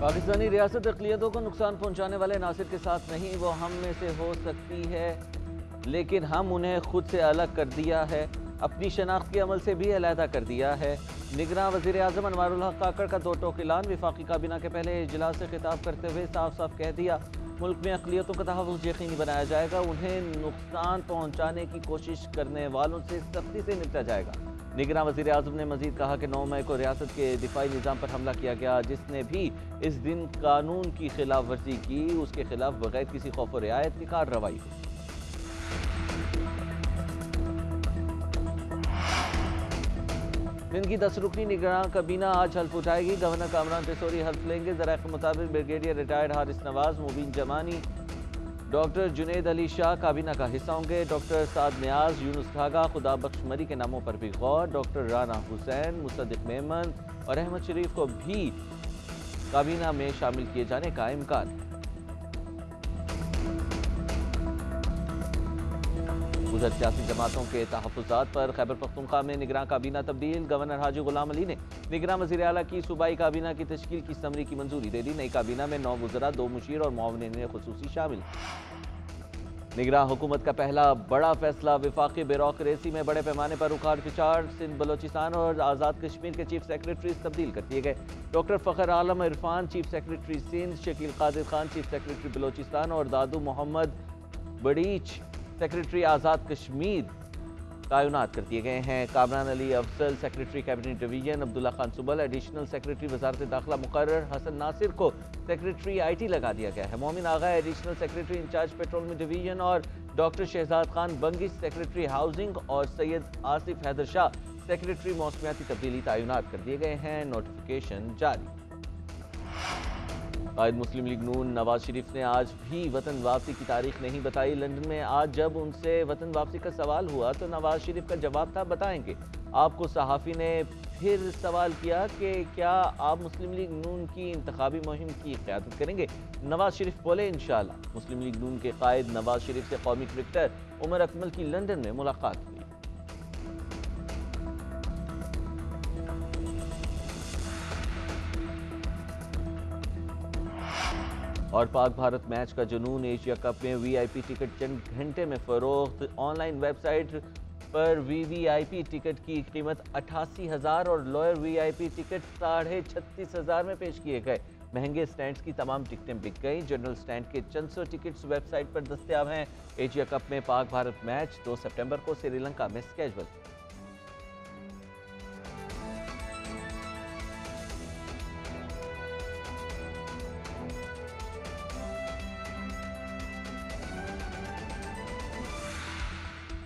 पाकिस्तानी रियासत अकलीतों को नुकसान पहुँचाने वाले नासिर के साथ नहीं, वो हम में से हो सकती है, लेकिन हम उन्हें खुद से अलग कर दिया है, अपनी शनाख्त के अमल से भी अलहदा कर दिया है। निगरान वज़ीर अजम अनवर काकड़ का दो टोक ऐलान, विफाकी काबीना के पहले इजलास से खिताब करते हुए साफ़ साफ़ कह दिया मुल्क में अकलीतों का तहफ़ यकीनी बनाया जाएगा, उन्हें नुकसान पहुँचाने की कोशिश करने वालों से सख्ती से निपटा जाएगा। निगरान वज़ीर अजम ने मजीद कहा कि नौ मई को रियासत के दिफाई निज़ाम पर हमला किया गया, जिसने भी इस दिन कानून की खिलाफ वर्जी की, उसके खिलाफ बगैर किसी खौफ रियायत की कार्रवाई हुई दिन की दस रुकनी निगरान कबीना आज हल्फ उठाएगी। गवर्नर कामरान पेसोरी हल्फ लेंगे। जरा के मुताबिक brigadier retired Haris Nawaz, Mubeen Zamani, doctor Junaid Ali Shah काबीना का हिस्सा होंगे। डॉक्टर साद न्याज, यूनुस खागा, खुदा बख्श मरी के नामों पर भी गौर। डॉक्टर राना हुसैन मुसदिक मेमन और अहमद शरीफ को भी काबीना में शामिल किए जाने का इम्कान। उधर सियासी जमातों के तहफात पर खैबर पख्तूनखा में निगरान काबीना तब्दील। गवर्नर हाजी गुलाम अली ने निगरान वजी अला की सूबाई काबीना की तश्कील की समरी की मंजूरी दे दी। नई काबीना में नौ गुजरा दो मुशीर और मावन खसूसी शामिल। निगरान हुकूमत का पहला बड़ा फैसला विफाकी ब्यूरोक्रेसी में बड़े पैमाने पर उखाड़ पिछाड़ सिंध, बलोचिस्तान और आज़ाद कश्मीर के चीफ सेक्रेटरी तब्दील कर दिए गए। Doctor Fakhar Alam Irfan, chief secretary Sindh, Shakeel Qadir Khan, chief secretary Balochistan और दादू मोहम्मद बड़ीच सेक्रेटरी आज़ाद कश्मीर तयनत कर दिए गए हैं। Kamran Ali Afzal secretary cabinet division, Abdullah Khan Subal, additional secretary वजारत दाखिला मुकर हसन नासिर को सेक्रेटरी आई टी लगा दिया गया है। Momin Agha, additional secretary incharge petroleum division और doctor Shahzad Khan Bangash, secretary housing और सैयद आसिफ हैदर शाह, सेक्रेटरी मौसमियाती तब्दीली तैनात कर दिए गए हैं। नोटिफिकेशन जारी। कायद मुस्लिम लीग नून नवाज़ शरीफ ने आज भी वतन वापसी की तारीख नहीं बताई। लंदन में आज जब उनसे वतन वापसी का सवाल हुआ तो नवाज़ शरीफ का जवाब था, बताएँगे। आपको सहाफ़ी ने फिर सवाल किया कि क्या आप मुस्लिम लीग नून की इंतबी मुहिम की क्यादत करेंगे? नवाज़ शरीफ बोले इन मुस्लिम लीग नून के कायद नवाज़ शरीफ से कौमी क्रिकेटर उमर अकमल की लंदन में मुलाकात हुई। और पाक भारत मैच का जुनून, एशिया कप में वीआईपी टिकट चंद घंटे में फरोख्त। ऑनलाइन वेबसाइट पर वीवीआईपी टिकट की कीमत अठासी हज़ार और लोअर वीआईपी टिकट साढ़े छत्तीस हज़ार में पेश किए गए। महँगे स्टैंड्स की तमाम टिकटें बिक गई। जनरल स्टैंड के चंद सौ टिकट्स वेबसाइट पर दस्तियाब हैं। एशिया कप में पाक भारत मैच दो सितंबर को श्रीलंका में स्केजल